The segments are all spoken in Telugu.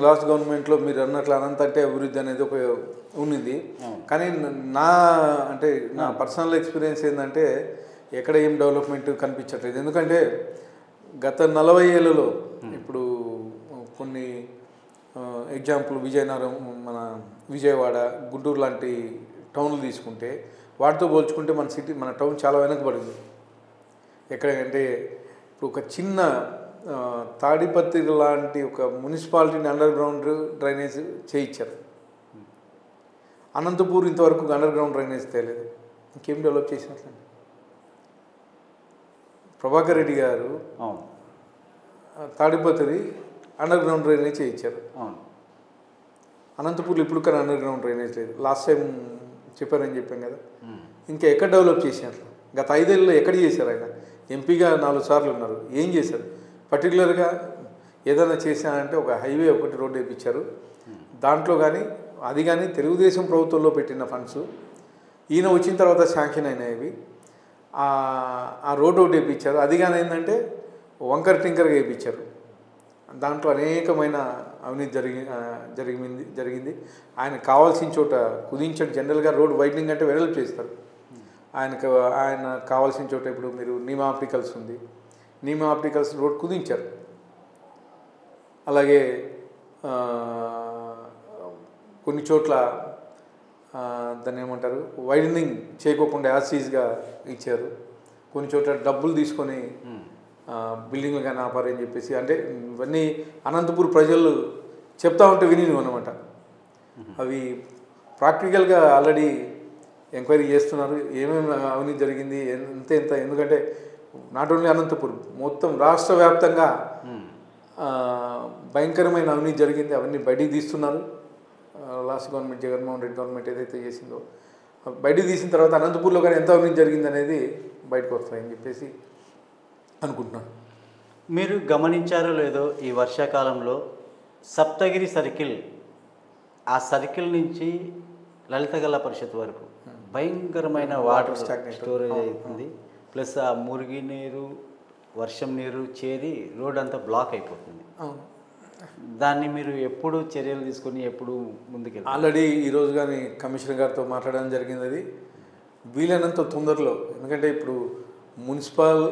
లాస్ట్ గవర్నమెంట్లో మీరు అన్నట్లు అనంత అంటే అభివృద్ధి అనేది ఒక ఉన్నింది. కానీ న- అంటే నా పర్సనల్ ఎక్స్పీరియన్స్ ఏంటంటే ఎక్కడ ఏం డెవలప్మెంట్ కనిపించట్లేదు. ఎందుకంటే గత నలభై ఏళ్ళలో ఇప్పుడు కొన్ని ఎగ్జాంపుల్ విజయనగరం మన విజయవాడ గుంటూరు లాంటి టౌన్లు తీసుకుంటే వాటితో పోల్చుకుంటే మన సిటీ మన టౌన్ చాలా వెనకబడింది. ఎక్కడంటే ఇప్పుడు ఒక చిన్న తాడిపత్రి లాంటి ఒక మున్సిపాలిటీని అండర్ గ్రౌండ్ డ్రైనేజ్ చేయించారు. అనంతపూర్ ఇంతవరకు అండర్ గ్రౌండ్ డ్రైనేజ్ తేలేదు. ఇంకేం డెవలప్ చేసినట్లండి? ప్రభాకర్ రెడ్డి గారు తాడిపత్రి అండర్ గ్రౌండ్ డ్రైనేజ్ చేయించారు. అనంతపూర్లో ఇప్పుడు కానీ అండర్ గ్రౌండ్ డ్రైనేజ్ లేదు. లాస్ట్ టైం చెప్పారని చెప్పాం కదా. ఇంకా ఎక్కడ డెవలప్ చేసినారు గత ఐదేళ్ళలో ఎక్కడ చేశారు ఆయన? ఎంపీగా నాలుగు సార్లు ఉన్నారు. ఏం చేశారు? పర్టికులర్గా ఏదైనా చేశానంటే ఒక హైవే ఒకటి రోడ్డు వేయించారు దాంట్లో కానీ అది కానీ తెలుగుదేశం ప్రభుత్వంలో పెట్టిన ఫండ్స్. ఈయన వచ్చిన తర్వాత శాంక్షన్ అయినాయి ఆ రోడ్డు ఒకటి వేయించారు అది కానీ ఏంటంటే వంకర్ టింకర్గా వేయించారు దాంట్లో అనేకమైన అవినీతి జరిగి జరిగింది జరిగింది. ఆయన కావాల్సిన చోట కుదించడం. జనరల్గా రోడ్ వైడనింగ్ అంటే వెడల్పు చేస్తారు. ఆయనకు ఆయన కావాల్సిన చోట ఇప్పుడు మీరు నిమాఫ్రికల్స్ ఉంది. నీమా ఆప్టికల్స్ రోడ్ కుదించారు. అలాగే కొన్ని చోట్ల దాన్ని ఏమంటారు వైడనింగ్ చేయకోకుండా యాసీజ్గా ఇచ్చారు. కొన్ని చోట్ల డబ్బులు తీసుకొని ఆ, బిల్డింగ్లు కానీ ఆపారని చెప్పేసి అంటే ఇవన్నీ అనంతపూర్ ప్రజలు చెప్తా ఉంటే విని అనమాట అవి ప్రాక్టికల్గా ఆల్రెడీ ఎంక్వైరీ చేస్తున్నారు. ఏమేమి అవినీతి జరిగింది ఎంత ఎంత ఎందుకంటే నాట్ ఓన్లీ అనంతపూర్ మొత్తం రాష్ట్ర వ్యాప్తంగా. ఆ, భయంకరమైన అవినీతి జరిగింది. అవన్నీ బయటికి తీస్తున్నారు. Last government Jaganmohan Reddy government ఏదైతే చేసిందో బయటికి తీసిన తర్వాత అనంతపూర్లో కానీ ఎంత అవినీతి జరిగింది అనేది బయటకు వస్తాయని చెప్పేసి అనుకుంటున్నాను. మీరు గమనించారో లేదో ఈ వర్షాకాలంలో సప్తగిరి సర్కిల్ ఆ సర్కిల్ నుంచి లలితగల పరిషత్ వరకు భయంకరమైన వాటర్. స్టోరేజ్ అవుతుంది. ప్లస్ ఆ మురిగి నీరు వర్షం నీరు చేరి రోడ్ అంతా బ్లాక్ అయిపోతుంది. అవును. దాన్ని మీరు ఎప్పుడు చర్యలు తీసుకొని ఎప్పుడు ముందుకెళ్తారు? ఆల్రెడీ ఈరోజు కానీ కమిషనర్ గారితో మాట్లాడడం జరిగింది అది. వీలైనంత తొందరలో ఎందుకంటే ఇప్పుడు municipal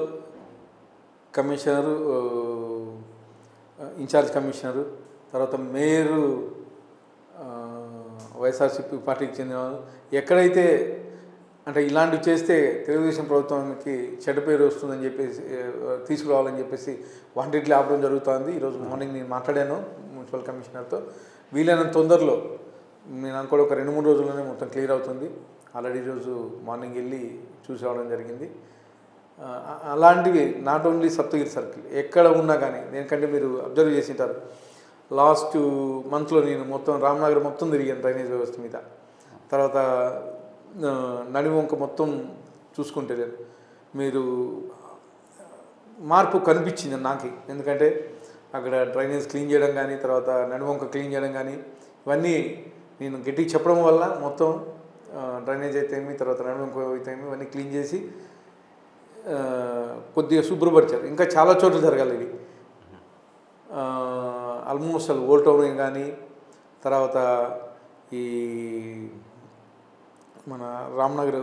commissioner in charge commissioner తర్వాత మేయరు వైఎస్ఆర్సీపీ పార్టీకి చెందిన వాళ్ళు ఎక్కడైతే అంటే ఇలాంటివి చేస్తే తెలుగుదేశం ప్రభుత్వానికి చెడ్డ పేరు వస్తుందని చెప్పేసి తీసుకురావాలని చెప్పేసి వాంటిట్లు ఆపడం జరుగుతుంది. ఈరోజు మార్నింగ్ నేను మాట్లాడాను మున్సిపల్ కమిషనర్తో. వీలైనంత తొందరలో నేను అనుకోవడం ఒక రెండు మూడు రోజుల్లోనే మొత్తం క్లియర్ అవుతుంది. ఆల్రెడీ ఈరోజు మార్నింగ్ వెళ్ళి చూసి రావడం జరిగింది. అలాంటివి నాట్ ఓన్లీ సప్తగిరి సర్కిల్ ఎక్కడ ఉన్నా కానీ దేనికంటే మీరు అబ్జర్వ్ చేసి ఉంటారు. లాస్ట్ మంత్లో నేను మొత్తం రామ్నగర్ మొత్తం తిరిగాను డ్రైనేజ్ వ్యవస్థ మీద. తర్వాత నడివంక మొత్తం చూసుకుంటే మీరు మార్పు కనిపించింది నాకు. ఎందుకంటే అక్కడ డ్రైనేజ్ క్లీన్ చేయడం కానీ తర్వాత నడివంక క్లీన్ చేయడం కానీ ఇవన్నీ నేను గట్టిగా చెప్పడం వల్ల మొత్తం డ్రైనేజ్ అయితే ఏమి తర్వాత నడివంక అయితే ఏమి ఇవన్నీ క్లీన్ చేసి కొద్దిగా శుభ్రపరిచారు. ఇంకా చాలా చోట్ల జరగాలి ఇవి. ఆల్మోస్ట్ అసలు ఓల్డ్ టౌన్ కానీ తర్వాత ఈ మన రామ్నగర్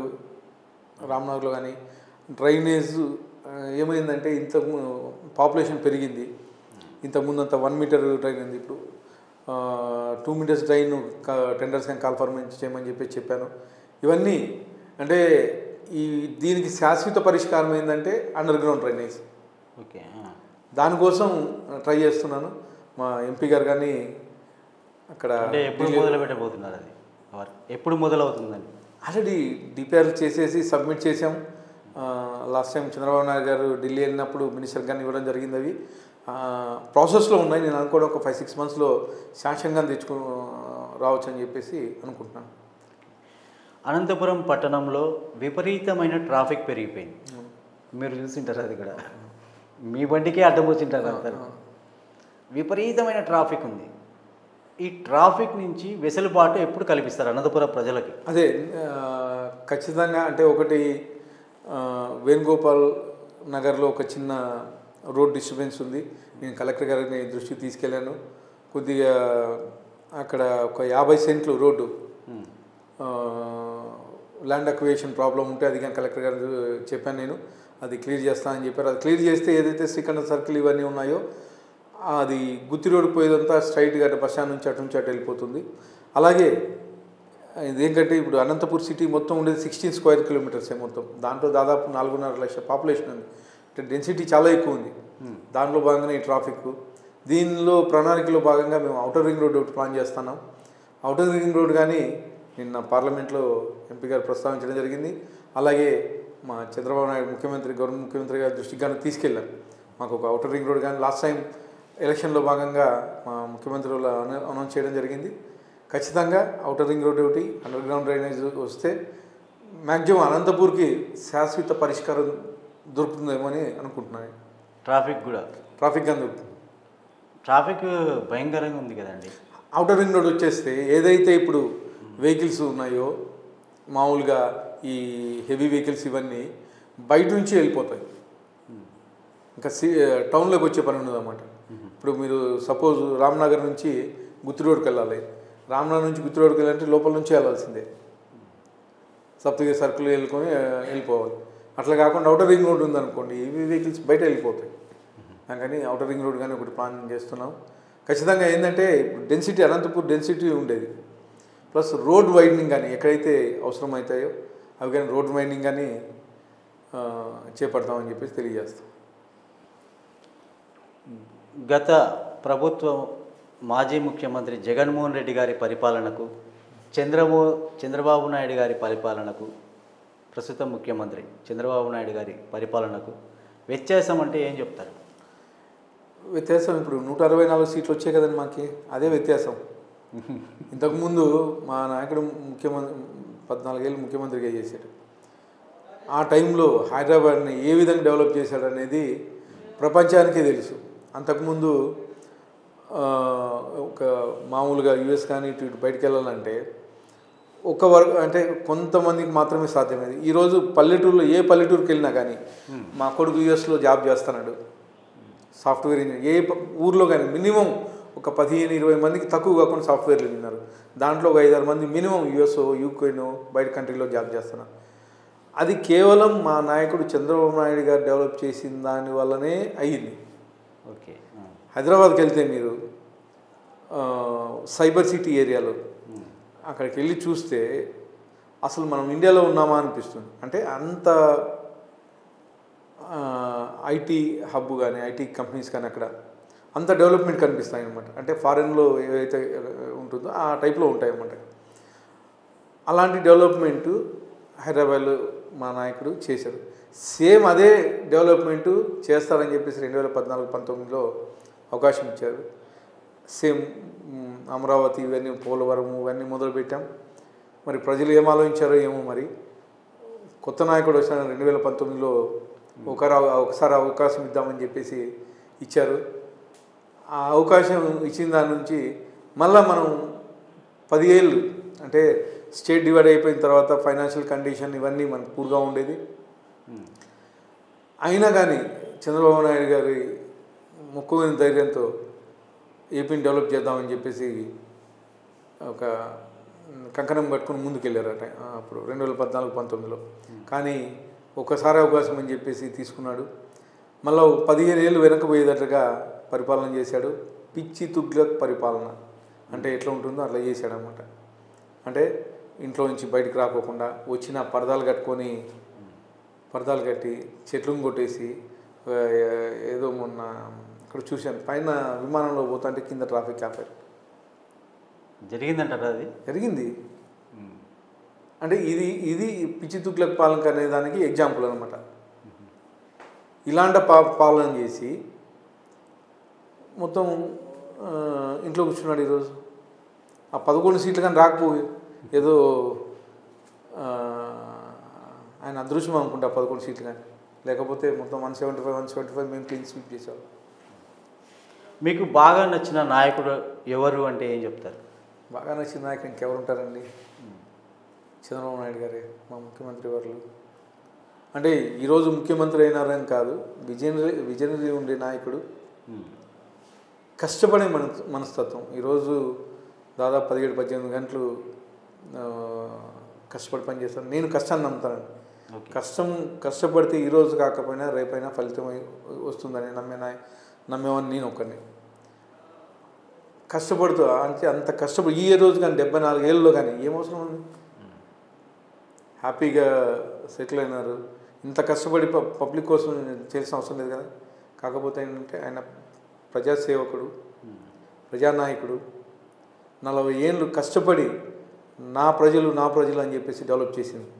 రామ్నగర్లో కానీ డ్రైనేజ్ ఏమైందంటే ఇంత పాపులేషన్ పెరిగింది. ఇంతకుముందు అంత వన్ మీటర్ డ్రైన్ ఉంది. ఇప్పుడు టూ మీటర్స్ డ్రైన్ టెండర్స్ కానీ కాల్ఫర్మేషన్ చేయమని చెప్పి చెప్పాను. ఇవన్నీ అంటే ఈ దీనికి శాశ్వత పరిష్కారం ఏంటంటే అండర్ గ్రౌండ్ డ్రైనేజ్. ఓకే దానికోసం ట్రై చేస్తున్నాను. మా ఎంపీ గారు కానీ అక్కడ ఎప్పుడు మొదలు పెట్టబోతున్నారు అది? ఎప్పుడు మొదలవుతుందని ఆల్రెడీ డిపిఆర్ చేసేసి సబ్మిట్ చేసాం లాస్ట్ టైం చంద్రబాబు నాయుడు గారు ఢిల్లీ వెళ్ళినప్పుడు మినిస్టర్ గారిని ఇవ్వడం జరిగింది అవి. ప్రాసెస్లో ఉన్నాయి. నేను అనుకోవడం ఒక ఫైవ్ సిక్స్ మంత్స్లో శాంక్షన్ గాని తెచ్చుకు రావచ్చు అని చెప్పేసి అనుకుంటున్నాను. అనంతపురం పట్టణంలో విపరీతమైన ట్రాఫిక్ పెరిగిపోయింది. మీరు చూసింటారు అది కూడా? మీ బండికే అడ్డం వచ్చింటారు అందరు విపరీతమైన ట్రాఫిక్ ఉంది. ఈ ట్రాఫిక్ నుంచి వెసులుబాటు ఎప్పుడు కల్పిస్తారు అనంతపురం ప్రజలకి? అదే ఖచ్చితంగా అంటే ఒకటి వేణుగోపాల్ నగర్లో ఒక చిన్న రోడ్ డిస్టర్బెన్స్ ఉంది. నేను కలెక్టర్ గారిని దృష్టికి తీసుకెళ్ళాను. కొద్దిగా అక్కడ ఒక యాభై సెంట్లు రోడ్డు ల్యాండ్ అక్వియేషన్ ప్రాబ్లం ఉంటే అది కానీ కలెక్టర్ గారు చెప్పాను నేను. అది క్లియర్ చేస్తానని చెప్పారు. అది క్లియర్ చేస్తే ఏదైతే శ్రీకంఠ సర్కిల్ ఇవన్నీ ఉన్నాయో అది గుత్తి రోడ్డు పోయేదంతా స్ట్రైట్గా బస్ స్టాండ్ నుంచి అటు నుంచి అటు వెళ్ళిపోతుంది. అలాగే ఇదేంటంటే ఇప్పుడు అనంతపూర్ సిటీ మొత్తం ఉండేది సిక్స్టీన్ స్క్వేర్ కిలోమీటర్సే మొత్తం. దాంట్లో దాదాపు నాలుగున్నర లక్షల పాపులేషన్ ఉంది. అంటే డెన్సిటీ చాలా ఎక్కువ ఉంది. దాంట్లో భాగంగానే ఈ ట్రాఫిక్ దీనిలో ప్రణాళికలో భాగంగా మేము అవుటర్ రింగ్ రోడ్ ఒకటి ప్లాన్ చేస్తున్నాం. అవుటర్ రింగ్ రోడ్ కానీ నిన్న పార్లమెంట్లో ఎంపీ గారు ప్రస్తావించడం జరిగింది. అలాగే మా చంద్రబాబు నాయుడు ముఖ్యమంత్రి గవర్నమెంట్ ముఖ్యమంత్రి గారి దృష్టికి కానీ తీసుకెళ్ళాం మాకు ఒక అవుటర్ రింగ్ రోడ్ కానీ లాస్ట్ టైం ఎలక్షన్లో భాగంగా మా ముఖ్యమంత్రి అనౌన్స్ చేయడం జరిగింది. ఖచ్చితంగా అవుటర్ రింగ్ రోడ్ ఒకటి అండర్ గ్రౌండ్ డ్రైనేజ్ వస్తే మ్యాక్సిమం అనంతపూర్కి శాశ్వత పరిష్కారం దొరుకుతుందేమో అని అనుకుంటున్నాను ట్రాఫిక్ కూడా. ట్రాఫిక్ కానీ దొరుకుతుంది. ట్రాఫిక్ భయంకరంగా ఉంది కదండి. అవుటర్ రింగ్ రోడ్ వచ్చేస్తే ఏదైతే ఇప్పుడు వెహికల్స్ ఉన్నాయో మామూలుగా ఈ హెవీ వెహికల్స్ ఇవన్నీ బయట నుంచి వెళ్ళిపోతాయి. ఇంకా సి టౌన్లోకి వచ్చే పని ఉండదు అన్నమాట ఇప్పుడు మీరు సపోజ్ రామ్నగర్ నుంచి గుత్తిరోడ్కి వెళ్ళాలి. రామ్నగర్ నుంచి గుత్తిరోడ్కి వెళ్ళాలంటే లోపల నుంచి వెళ్ళాల్సిందే. సప్తగిరి సర్కిల్ వెళ్ళుకొని వెళ్ళిపోవాలి. అట్లా కాకుండా అవుటర్ రింగ్ రోడ్ ఉందనుకోండి ఇవి వెహికల్స్ బయట వెళ్ళిపోతాయి. అందుకని అవుటర్ రింగ్ రోడ్ కానీ ఒకటి ప్లాన్ చేస్తున్నాం. ఖచ్చితంగా ఏంటంటే డెన్సిటీ అనంతపూర్ డెన్సిటీ ఉండేది. ప్లస్ రోడ్ వైడనింగ్ కానీ ఎక్కడైతే అవసరం అవుతాయో అవి కానీ రోడ్ వైడనింగ్ కానీ చేపడతామని చెప్పేసి తెలియజేస్తాం. గత ప్రభుత్వం మాజీ ముఖ్యమంత్రి జగన్మోహన్ రెడ్డి గారి పరిపాలనకు చంద్రమో చంద్రబాబు నాయుడు గారి పరిపాలనకు ప్రస్తుత ముఖ్యమంత్రి చంద్రబాబు నాయుడు గారి పరిపాలనకు వ్యత్యాసం అంటే ఏం చెప్తారు? వ్యత్యాసం ఇప్పుడు నూట అరవై నాలుగు సీట్లు వచ్చాయి కదండి మాకి అదే వ్యత్యాసం. ఇంతకుముందు మా నాయకుడు ముఖ్యమంత్రి పద్నాలుగేళ్ళు ముఖ్యమంత్రిగా చేశాడు. ఆ టైంలో హైదరాబాద్ని ఏ విధంగా డెవలప్ చేశాడు అనేది ప్రపంచానికే తెలుసు. అంతకుముందు ఒక మామూలుగా యుఎస్ కానీ ఇటు ఇటు బయటికి వెళ్ళాలంటే ఒక వర్గ అంటే కొంతమందికి మాత్రమే సాధ్యమైంది. ఈరోజు పల్లెటూరులో ఏ పల్లెటూరుకి వెళ్ళినా కానీ మా కొడుకు యుఎస్లో జాబ్ చేస్తున్నాడు. సాఫ్ట్వేర్ ఇంజనీర్ ఏ ఊర్లో కానీ మినిమం ఒక పదిహేను ఇరవై మందికి తక్కువ కాకుండా సాఫ్ట్వేర్లు ఉన్నారు. దాంట్లో ఒక ఐదారు మంది మినిమం యుఎస్ యూకేనో బయట కంట్రీలో జాబ్ చేస్తున్నారు. అది కేవలం మా నాయకుడు చంద్రబాబు నాయుడు గారు డెవలప్ చేసిన దాని వల్లనే అయ్యింది. ఓకే. హైదరాబాద్కి వెళ్తే మీరు ఆ, సైబర్ సిటీ ఏరియాలో అక్కడికి వెళ్ళి చూస్తే అసలు మనం ఇండియాలో ఉన్నామా అనిపిస్తుంది. అంటే అంత ఐటీ హబ్ కానీ ఐటీ కంపెనీస్ కానీ అక్కడ అంత డెవలప్మెంట్ కనిపిస్తాయి అనమాట అంటే ఫారెన్లో ఏవైతే ఉంటుందో ఆ టైప్లో ఉంటాయి అన్నమాట అలాంటి డెవలప్మెంట్ హైదరాబాద్లో మా నాయకుడు చేశారు. సేమ్ అదే డెవలప్మెంటు చేస్తారని చెప్పేసి రెండు వేల పద్నాలుగు పంతొమ్మిదిలో అవకాశం ఇచ్చారు. సేమ్ అమరావతి ఇవన్నీ పోలవరం ఇవన్నీ మొదలుపెట్టాం. మరి ప్రజలు ఏం ఆలోచించారో ఏమో మరి. కొత్త నాయకుడు వచ్చిన రెండు వేల పంతొమ్మిదిలో ఒకరా ఒకసారి అవకాశం ఇద్దామని చెప్పేసి ఇచ్చారు. ఆ అవకాశం ఇచ్చిన దాని నుంచి మళ్ళా మనం పదిహేళ్ళు అంటే స్టేట్ డివైడ్ అయిపోయిన తర్వాత ఫైనాన్షియల్ కండిషన్ ఇవన్నీ మనకు పూర్గా ఉండేది. అయినా కానీ చంద్రబాబు నాయుడు గారి ముఖ్యమైన ధైర్యంతో ఏపీని డెవలప్ చేద్దామని చెప్పేసి ఒక కంకణం కట్టుకుని ముందుకెళ్ళారు అట అప్పుడు రెండు వేల పద్నాలుగు పంతొమ్మిదిలో. కానీ ఒక్కసారి అవకాశం అని చెప్పేసి తీసుకున్నాడు. మళ్ళీ పదిహేను ఏళ్ళు వెనకపోయేటట్టుగా పరిపాలన చేశాడు. పిచ్చి తుగ్లక్ పరిపాలన. అంటే ఎట్లా ఉంటుందో అట్లా చేశాడనమాట అంటే ఇంట్లో నుంచి బయటికి రాకోకుండా వచ్చిన పరదాలు కట్టుకొని పరదాలు కట్టి చెట్లను కొట్టేసి ఏదో మొన్న ఇక్కడ చూశాను. పైన విమానంలో పోతుంటే కింద ట్రాఫిక్ ఆపారు. జరిగిందంటారా అది? జరిగింది. అంటే ఇది ఇది పిచ్చి తుగ్లక్ పాలన అనే దానికి ఎగ్జాంపుల్ అనమాట ఇలాంటి పా పాలన చేసి మొత్తం ఇంట్లో కూర్చున్నాడు ఈరోజు. ఆ పదకొండు సీట్లు కానీ రాకపోయి. ఏదో ఆయన అదృశ్యం అనుకుంటా పదకొండు సీట్లు కానీ. లేకపోతే మొత్తం one seventy five one seventy five మేము క్లీన్ స్వీప్ చేసాం మీకు బాగా నచ్చిన నాయకుడు ఎవరు అంటే ఏం చెప్తారు? బాగా నచ్చిన నాయకుడు ఇంకెవరు ఉంటారండి? చంద్రబాబు నాయుడు గారే మా ముఖ్యమంత్రి వారు అంటే ఈరోజు ముఖ్యమంత్రి అయినారని కాదు విజనరీ విజనరీ ఉండే నాయకుడు. కష్టపడే మన మనస్తత్వం. ఈరోజు దాదాపు పదిహేడు పద్దెనిమిది గంటలు కష్టపడి పని చేస్తాను నేను కష్టాన్ని నమ్ముతాను ఓకే కష్టం కష్టపడితే ఈరోజు కాకపోయినా రేపైనా ఫలితం వస్తుందని నమ్మే నా- నమ్మేవాడిని నేను ఒకరిని కష్టపడుతూ అంటే అంత కష్టపడి ఈ రోజు కానీ డెబ్బై నాలుగేళ్ళలో కానీ ఏమవసరం అవసరం ఉంది? హ్యాపీగా సెటిల్ అయినారు. ఇంత కష్టపడి పబ్లిక్ కోసం చేసిన అవసరం లేదు కదా? కాకపోతే ఏంటంటే ఆయన ప్రజాసేవకుడు ప్రజానాయకుడు. నలభై ఏళ్ళు కష్టపడి నా ప్రజలు నా ప్రజలు అని చెప్పేసి డెవలప్ చేసింది.